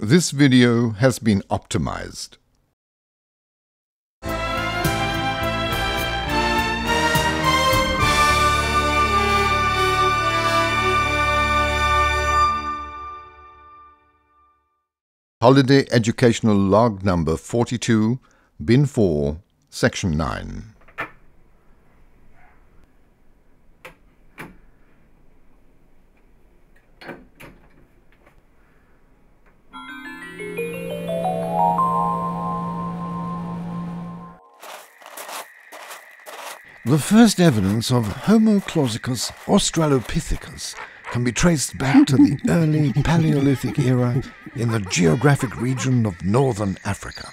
This video has been optimized. Holiday Educational Log Number 42, Bin 4, Section 9. The first evidence of Homo clausicus australopithecus can be traced back to the early Paleolithic era in the geographic region of northern Africa.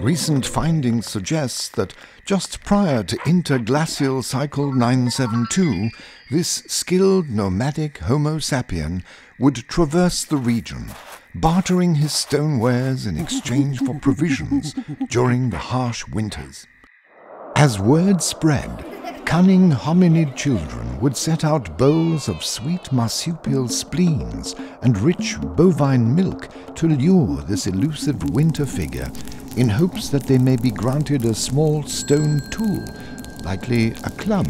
Recent findings suggest that just prior to interglacial cycle 972, this skilled nomadic Homo sapien would traverse the region, bartering his stonewares in exchange for provisions during the harsh winters. As word spread, cunning hominid children would set out bowls of sweet marsupial spleens and rich bovine milk to lure this elusive winter figure in hopes that they may be granted a small stone tool, likely a club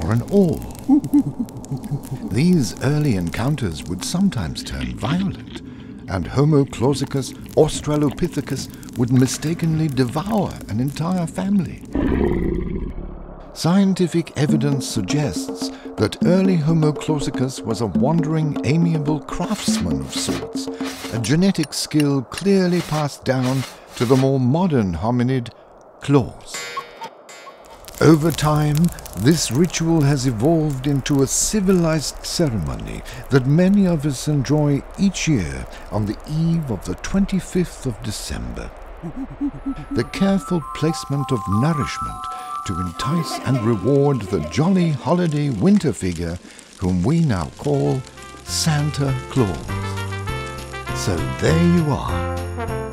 or an awl. These early encounters would sometimes turn violent, and Homo clausicus australopithecus would mistakenly devour an entire family. Scientific evidence suggests that early Homo clausicus was a wandering, amiable craftsman of sorts, a genetic skill clearly passed down to the more modern hominid, Claus. Over time, this ritual has evolved into a civilized ceremony that many of us enjoy each year on the eve of the 25th of December. The careful placement of nourishment to entice and reward the jolly holiday winter figure whom we now call Santa Claus. So there you are,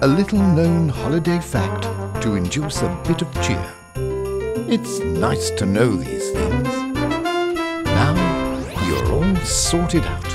a little known holiday fact to induce a bit of cheer. It's nice to know these things. Now you're all sorted out.